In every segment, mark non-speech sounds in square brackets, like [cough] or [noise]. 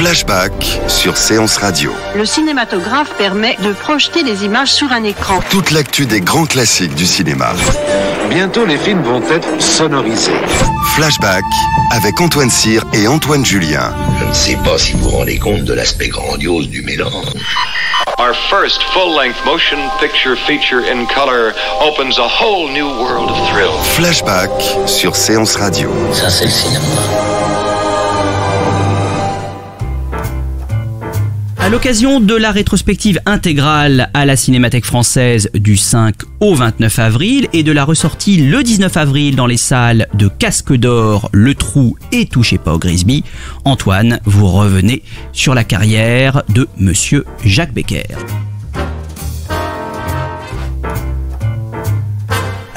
Flashback sur Séance Radio. Le cinématographe permet de projeter des images sur un écran. Toute l'actu des grands classiques du cinéma. Bientôt, les films vont être sonorisés. Flashback avec Antoine Cyr et Antoine Julien. Je ne sais pas si vous vous rendez compte de l'aspect grandiose du mélange. Our first full-length motion picture feature in color opens a whole new world of thrill. Flashback sur Séance Radio. Ça, c'est le cinéma. L'occasion de la rétrospective intégrale à la Cinémathèque française du 5 au 29 avril et de la ressortie le 19 avril dans les salles de Casque d'Or, Le Trou et Touchez pas au Grisby, Antoine, vous revenez sur la carrière de Monsieur Jacques Becker.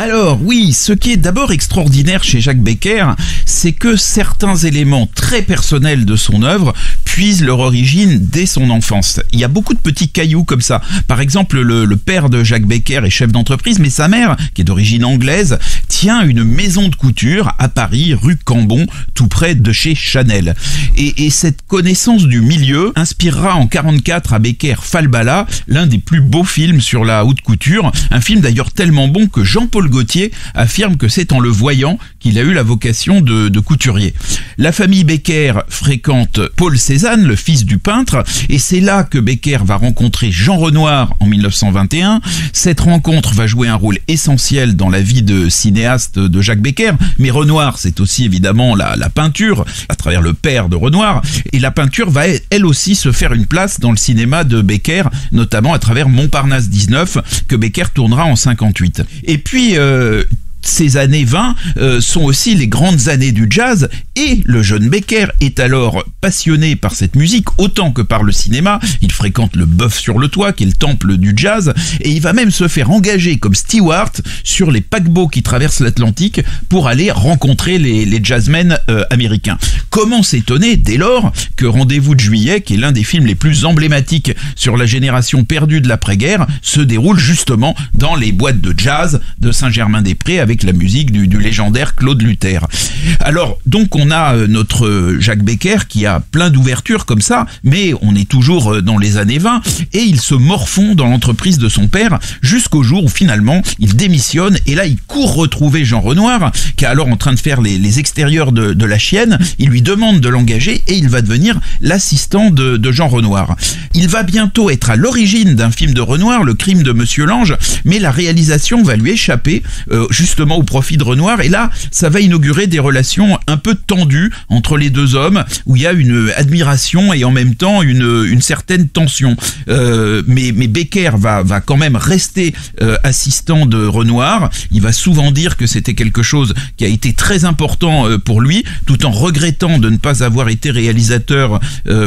Alors oui, ce qui est d'abord extraordinaire chez Jacques Becker, c'est que certains éléments très personnels de son œuvre puisent leur origine dès son enfance. Il y a beaucoup de petits cailloux comme ça. Par exemple, le, père de Jacques Becker est chef d'entreprise, mais sa mère, qui est d'origine anglaise, tient une maison de couture à Paris, rue Cambon, tout près de chez Chanel. Et, et cette connaissance du milieu inspirera en 44 à Becker Falbala, l'un des plus beaux films sur la haute couture, un film d'ailleurs tellement bon que Jean-Paul Gaultier affirme que c'est en le voyant qu'il a eu la vocation de, de couturier. La famille Becker fréquente Paul Cézanne, le fils du peintre, et c'est là que Becker va rencontrer Jean Renoir en 1921. Cette rencontre va jouer un rôle essentiel dans la vie de cinéaste de Jacques Becker, mais Renoir, c'est aussi évidemment la, peinture, à travers le père de Renoir, et la peinture va elle aussi se faire une place dans le cinéma de Becker, notamment à travers Montparnasse 19, que Becker tournera en 58. Et puis, euh, ces années 20 euh, sont aussi les grandes années du jazz et le jeune Becker est alors passionné par cette musique autant que par le cinéma. Il fréquente le Bœuf sur le Toit qui est le temple du jazz et il va même se faire engager comme steward sur les paquebots qui traversent l'Atlantique pour aller rencontrer les, jazzmen euh, américains. Comment s'étonner dès lors que Rendez-vous de juillet, qui est l'un des films les plus emblématiques sur la génération perdue de l'après-guerre, se déroule justement dans les boîtes de jazz de Saint-Germain-des-Prés avec la musique du, légendaire Claude Luther. Alors, donc on a euh, notre Jacques Becker qui a plein d'ouvertures comme ça, mais on est toujours euh, dans les années 20 et il se morfond dans l'entreprise de son père jusqu'au jour où finalement il démissionne et là il court retrouver Jean Renoir qui est alors en train de faire les, extérieurs de, la chienne. Il lui demande de l'engager et il va devenir l'assistant de, de Jean Renoir. Il va bientôt être à l'origine d'un film de Renoir, Le crime de Monsieur Lange, mais la réalisation va lui échapper euh, justement au profit de Renoir. Et là, ça va inaugurer des relations un peu tendues entre les deux hommes, où il y a une admiration et en même temps une, une certaine tension. Euh, mais, mais Becker va, va quand même rester euh, assistant de Renoir. Il va souvent dire que c'était quelque chose qui a été très important euh, pour lui, tout en regrettant de ne pas avoir été réalisateur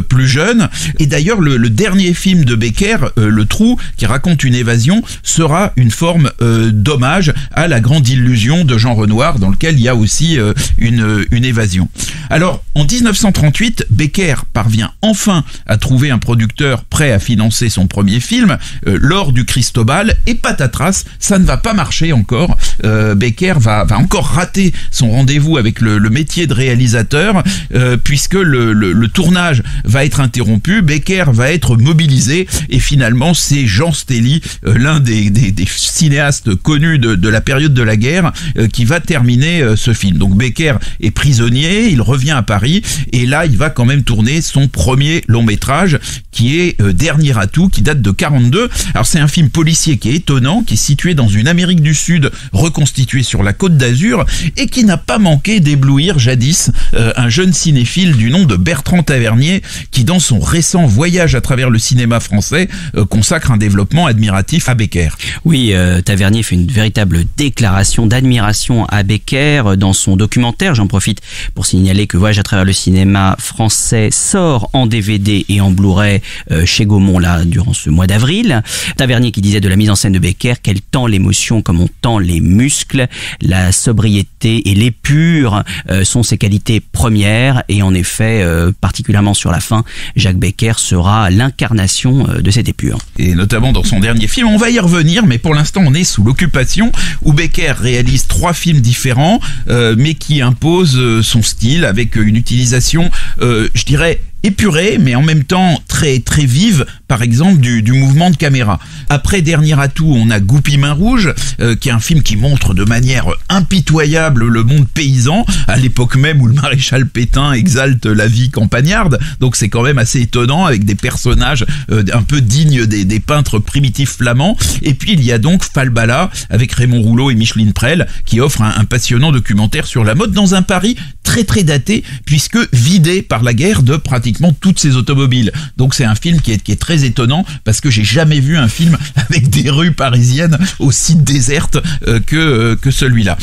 plus jeune. Et d'ailleurs, le, le, dernier film de Becker, Le Trou, qui raconte une évasion, sera une forme d'hommage à la grande illusion de Jean Renoir, dans lequel il y a aussi euh, une, évasion. Alors, en 1938, Becker parvient enfin à trouver un producteur prêt à financer son premier film, euh, lors du Cristobal, et patatras, ça ne va pas marcher encore. Euh, Becker va, encore rater son rendez-vous avec le, métier de réalisateur, euh, puisque le, tournage va être interrompu, Becker va être mobilisé, et finalement c'est Jean Stelly, euh, l'un des, cinéastes connus de, de, la période de la guerre, euh, qui va terminer euh, ce film. Donc Becker est prisonnier, il revient à Paris, et là il va quand même tourner son premier long métrage, qui est Dernier atout, qui date de 42. Alors c'est un film policier qui est étonnant, qui est situé dans une Amérique du Sud reconstituée sur la côte d'Azur, et qui n'a pas manqué d'éblouir jadis un jeune cinéphile du nom de Bertrand Tavernier, qui dans son récent voyage à travers le cinéma français consacre un développement admiratif à Becker. Oui, euh, Tavernier fait une véritable déclaration d'admiration à Becker dans son documentaire. J'en profite pour signaler que Voyage à travers le cinéma français sort en DVD et en Blu-ray euh, chez Gaumont là durant ce mois d'avril. Tavernier qui disait de la mise en scène de Becker qu'elle tend l'émotion comme on tend les muscles, la sobriété et l'épure euh, sont ses qualités premières et en effet, euh, particulièrement sur la fin, Jacques Becker sera l'incarnation de cette épure. Et notamment dans son dernier film, on va y revenir, mais pour l'instant on est sous l'occupation où Becker réalise trois films différents, euh, mais qui imposent euh, son style avec une utilisation, euh, je dirais, épurée, mais en même temps très très vive, par exemple du, du mouvement de caméra. Après dernier atout, on a Goupy Main Rouge, euh, qui est un film qui montre de manière impitoyable le monde paysan, à l'époque même où le maréchal Pétain exalte la vie campagnarde. Donc c'est quand même assez étonnant avec des personnages euh, un peu dignes des, des, peintres primitifs flamands. Et puis il y a donc Falbala avec Raymond Rouleau et Micheline Prel qui offre un, un passionnant documentaire sur la mode dans un Paris très très daté puisque vidé par la guerre de pratiquement toutes ses automobiles. Donc c'est un film qui est, très étonnant parce que j'ai jamais vu un film [laughs] avec des rues parisiennes aussi désertes euh, euh, que celui-là.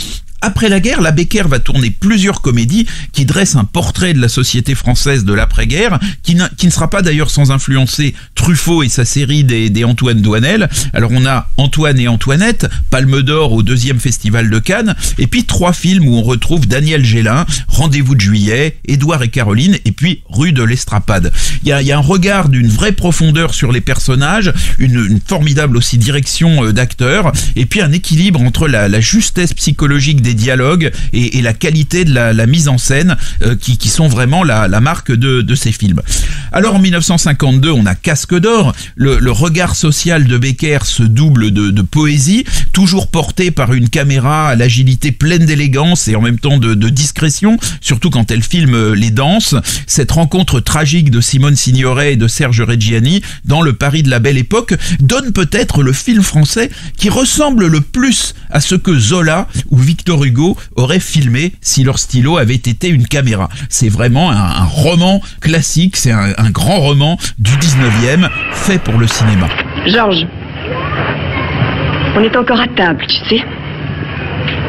Après la guerre, la Becker va tourner plusieurs comédies qui dressent un portrait de la société française de l'après-guerre, qui, qui, ne sera pas d'ailleurs sans influencer Truffaut et sa série des, des, Antoine Douanel. Alors on a Antoine et Antoinette, Palme d'Or au deuxième festival de Cannes, et puis trois films où on retrouve Daniel Gélin, Rendez-vous de juillet, Édouard et Caroline, et puis Rue de l'Estrapade. Il y a, un regard d'une vraie profondeur sur les personnages, une, formidable aussi direction euh, d'acteurs, et puis un équilibre entre la justesse psychologique des dialogues et, la qualité de la, mise en scène euh, qui, sont vraiment la, marque de, ces films. Alors en 1952, on a Casque d'or. Le, regard social de Becker se double de, poésie, toujours porté par une caméra à l'agilité pleine d'élégance et en même temps de, de, discrétion, surtout quand elle filme les danses. Cette rencontre tragique de Simone Signoret et de Serge Reggiani dans le Paris de la Belle Époque donne peut-être le film français qui ressemble le plus à ce que Zola ou Victor Hugo auraient filmé si leur stylo avait été une caméra. C'est vraiment un, un, roman classique, c'est un, un, grand roman du 19e fait pour le cinéma. Georges, on est encore à table, tu sais.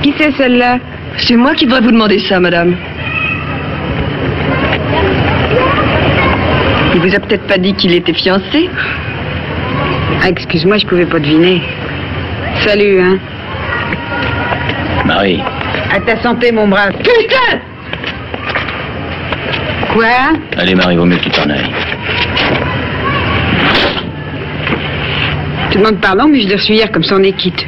Qui c'est celle-là? C'est moi qui devrais vous demander ça, madame. Il vous a peut-être pas dit qu'il était fiancé? Ah, excuse-moi, je pouvais pas deviner. Salut, hein. Marie. À ta santé, mon brave. Putain Quoi Allez, Marie, vaut mieux que tu t'en ailles. Je demande pardon, mais je l'ai reçu hier comme ça on est quitte.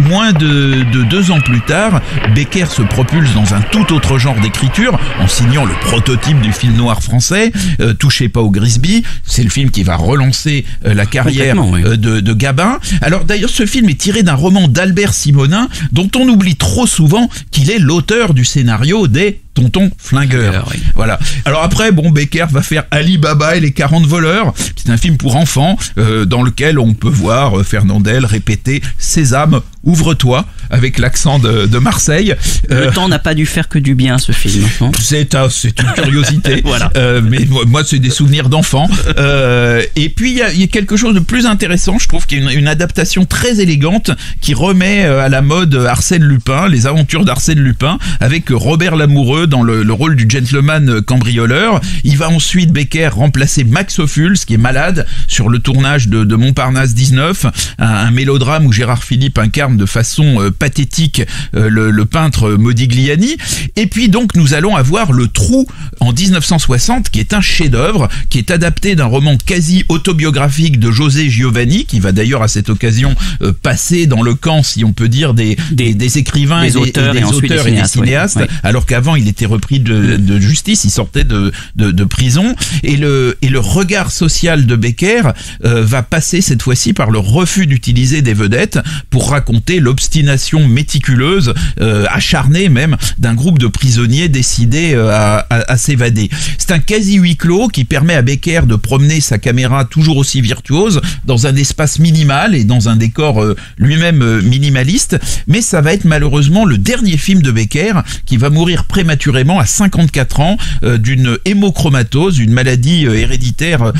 Moins de, de, deux ans plus tard, Becker se propulse dans un tout autre genre d'écriture en signant le prototype du film noir français, euh, Touchez pas au Grisby. C'est le film qui va relancer euh, la carrière oui. euh, de, de, Gabin. Alors d'ailleurs, ce film est tiré d'un roman d'Albert Simonin dont on oublie trop souvent qu'il est l'auteur du scénario des tonton flingueur. Oui. Voilà. Alors après, bon, Becker va faire Ali Baba et les 40 voleurs. C'est un film pour enfants euh, dans lequel on peut voir euh, Fernandel répéter Sésame, ouvre-toi avec l'accent de, de, Marseille. Le euh, temps n'a pas dû faire que du bien ce film. C'est c'est une curiosité. [laughs] voilà. Euh, mais moi, c'est des souvenirs d'enfants. Euh, et puis il y, y, a quelque chose de plus intéressant. Je trouve qu'il y a une, une, adaptation très élégante qui remet à la mode Arsène Lupin, les aventures d'Arsène Lupin, avec Robert Lamoureux dans le, le, rôle du gentleman cambrioleur. Il va ensuite Becker remplacer Max Ophuls, qui est malade, sur le tournage de, de Montparnasse 19, un, un, mélodrame où Gérard Philippe incarne de façon pathétique euh, le, le, peintre Modigliani. Et puis donc nous allons avoir Le Trou en 1960, qui est un chef-d'œuvre, qui est adapté d'un roman quasi autobiographique de José Giovanni, qui va d'ailleurs à cette occasion euh, passer dans le camp, si on peut dire, des, des, des écrivains des et des auteurs et, des, auteurs et des cinéastes, alors qu'avant il était repris de, de, justice, il sortait de, de, de, prison. Et le, et le regard social de Becker euh, va passer cette fois-ci par le refus d'utiliser des vedettes pour raconter l'obstination méticuleuse, euh, acharnée même, d'un groupe de prisonniers décidés euh, à, à, à s'évader. C'est un quasi huis clos qui permet à Becker de promener sa caméra toujours aussi virtuose dans un espace minimal et dans un décor euh, lui-même euh, minimaliste, mais ça va être malheureusement le dernier film de Becker qui va mourir prématurément à 54 ans d'une hémochromatose, une maladie héréditaire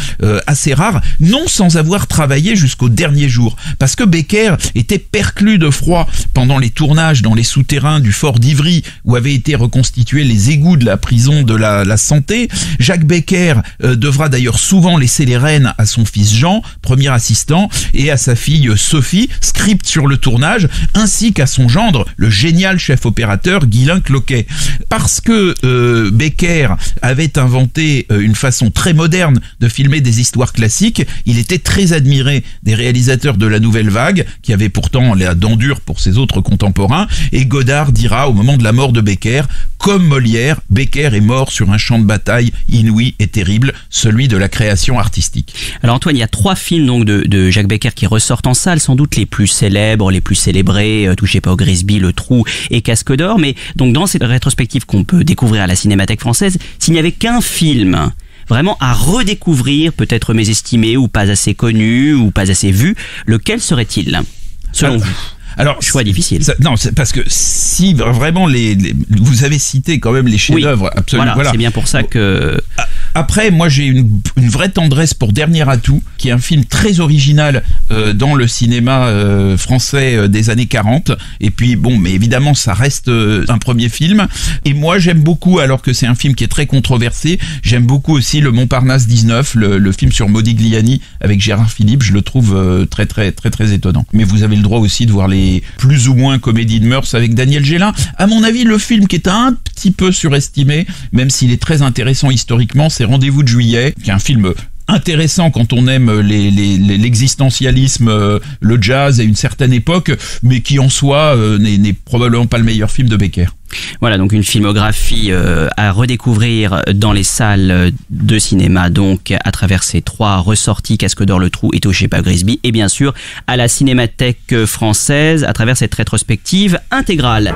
assez rare, non sans avoir travaillé jusqu'au dernier jour, parce que Becker était perclus de froid pendant les tournages dans les souterrains du fort d'Ivry où avaient été reconstitués les égouts de la prison de la, la santé. Jacques Becker euh, devra d'ailleurs souvent laisser les rênes à son fils Jean, premier assistant, et à sa fille Sophie, script sur le tournage, ainsi qu'à son gendre, le génial chef opérateur Guilain Cloquet. Parce que euh, Becker avait inventé euh, une façon très moderne de filmer des histoires classiques, il était très admiré des réalisateurs de la nouvelle vague, qui avaient pourtant la dent dure pour ses autres contemporains, et Godard dira au moment de la mort de Becker, comme Molière, Becker est mort sur un champ de bataille inouï et terrible, celui de la création artistique. Alors Antoine, il y a trois films donc de, de Jacques Becker qui ressortent en salle, sans doute les plus célèbres, les plus célébrés, euh, Touchez pas au Grisby, Le Trou et Casque d'Or. Mais donc dans cette rétrospective qu'on peut découvrir à la Cinémathèque française, s'il n'y avait qu'un film vraiment à redécouvrir, peut-être mésestimé ou pas assez connu ou pas assez vu, lequel serait-il selon Alors, vous? Alors, Choix difficile. ça- non, c'est parce que si vraiment les, les- vous avez cité quand même les chefs-d'œuvre, absolument. Voilà, voilà. c'est bien pour ça que Après, moi, j'ai une, une vraie tendresse pour Dernier Atout, qui est un film très original euh, dans le cinéma euh, français euh, des années 40. Et puis, bon, mais évidemment, ça reste euh, un premier film. Et moi, j'aime beaucoup, alors que c'est un film qui est très controversé, j'aime beaucoup aussi le Montparnasse 19, le, le film sur Modigliani avec Gérard Philippe. Je le trouve euh, très, très, très, très étonnant. Mais vous avez le droit aussi de voir les plus ou moins comédies de mœurs avec Daniel Gélin. À mon avis, le film qui est un petit peu surestimé, même s'il est très intéressant historiquement, c'est Rendez-vous de juillet, qui est un film intéressant quand on aime l'existentialisme, euh, le jazz et une certaine époque, mais qui en soi euh, n'est probablement pas le meilleur film de Becker. Voilà, donc une filmographie euh, à redécouvrir dans les salles de cinéma, donc à travers ces trois ressorties, Casque d'Or, Le Trou et Touchez pas Grisby, et bien sûr à la Cinémathèque française à travers cette rétrospective intégrale.